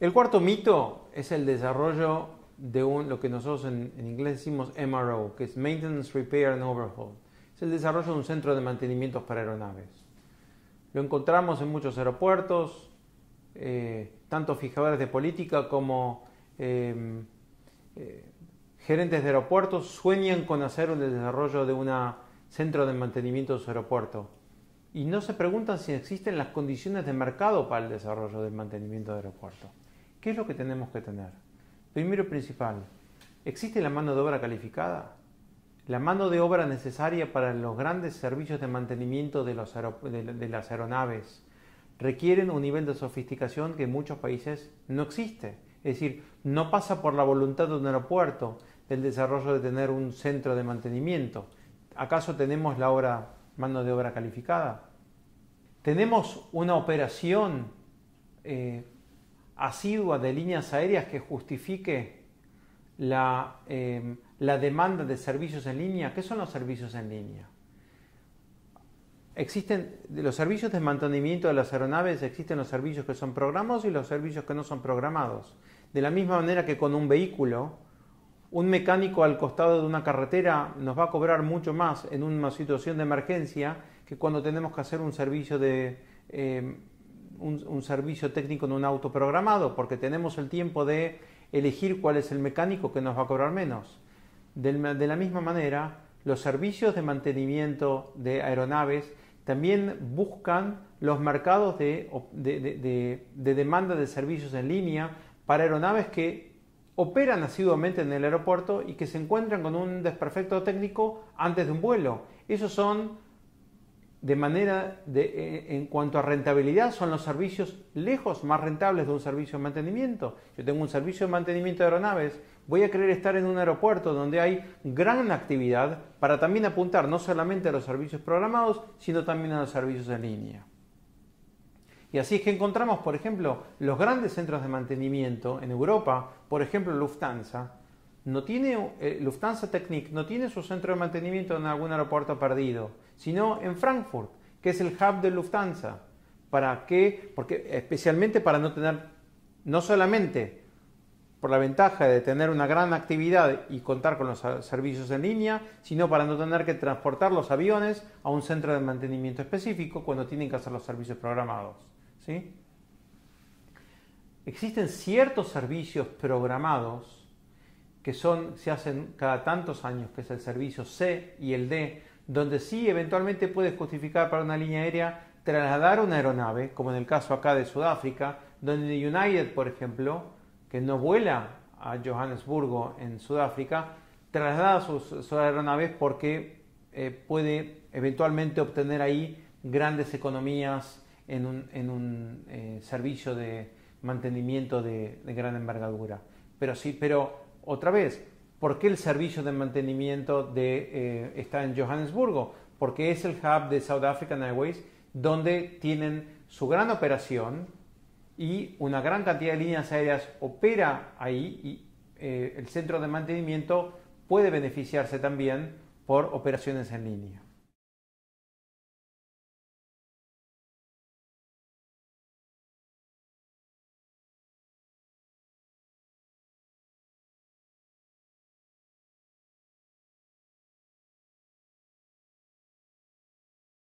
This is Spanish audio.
El cuarto mito es el desarrollo de un, lo que nosotros en, inglés decimos MRO, que es Maintenance, Repair and Overhaul. Es el desarrollo de un centro de mantenimientos para aeronaves. Lo encontramos en muchos aeropuertos, eh, tanto fijadores de política como em, eh, gerentes de aeropuertos sueñan con hacer un desarrollo de un centro de mantenimiento de su aeropuerto y no se preguntan si existen las condiciones de mercado para el desarrollo del mantenimiento de aeropuerto. ¿Qué es lo que tenemos que tener? Primero y principal, ¿existe la mano de obra calificada? La mano de obra necesaria para los grandes servicios de mantenimiento de, las aeronaves requieren un nivel de sofisticación que en muchos países no existe. Es decir, no pasa por la voluntad de un aeropuerto el desarrollo de tener un centro de mantenimiento. ¿Acaso tenemos la obra, mano de obra calificada? ¿Tenemos una operación eh, asidua de líneas aéreas que justifique la, eh, la demanda de servicios en línea? ¿Qué son los servicios en línea? Existen los servicios de mantenimiento de las aeronaves, existen los servicios que son programados y los servicios que no son programados. De la misma manera que con un vehículo, un mecánico al costado de una carretera nos va a cobrar mucho más en una situación de emergencia que cuando tenemos que hacer un servicio de eh, un, servicio técnico en un auto programado, porque tenemos el tiempo de elegir cuál es el mecánico que nos va a cobrar menos. De, la misma manera, los servicios de mantenimiento de aeronaves también buscan los mercados de, de demanda de servicios en línea para aeronaves que operan asiduamente en el aeropuerto y que se encuentran con un desperfecto técnico antes de un vuelo. Esos son, de manera, eh, en cuanto a rentabilidad, son los servicios lejos más rentables de un servicio de mantenimiento. Yo tengo un servicio de mantenimiento de aeronaves, voy a querer estar en un aeropuerto donde hay gran actividad para también apuntar no solamente a los servicios programados, sino también a los servicios en línea. Y así es que encontramos, por ejemplo, los grandes centros de mantenimiento en Europa, por ejemplo Lufthansa, no tiene, eh, Lufthansa Technik no tiene su centro de mantenimiento en algún aeropuerto perdido, sino en Frankfurt, que es el hub de Lufthansa. ¿Para qué? Porque especialmente para no tener, no solamente por la ventaja de tener una gran actividad y contar con los servicios en línea, sino para no tener que transportar los aviones a un centro de mantenimiento específico cuando tienen que hacer los servicios programados. ¿sí? Existen ciertos servicios programados que son, se hacen cada tantos años, que es el servicio C y el D, donde sí eventualmente puedes justificar para una línea aérea trasladar una aeronave, como en el caso acá de Sudáfrica, donde United, por ejemplo, que no vuela a Johannesburgo en Sudáfrica, traslada sus, aeronaves porque eh, puede eventualmente obtener ahí grandes economías en un, eh, servicio de mantenimiento de, gran envergadura. Pero sí, pero otra vez, ¿por qué el servicio de mantenimiento de, eh, está en Johannesburgo? Porque es el hub de South African Airways donde tienen su gran operación y una gran cantidad de líneas aéreas opera ahí y eh, el centro de mantenimiento puede beneficiarse también por operaciones en línea.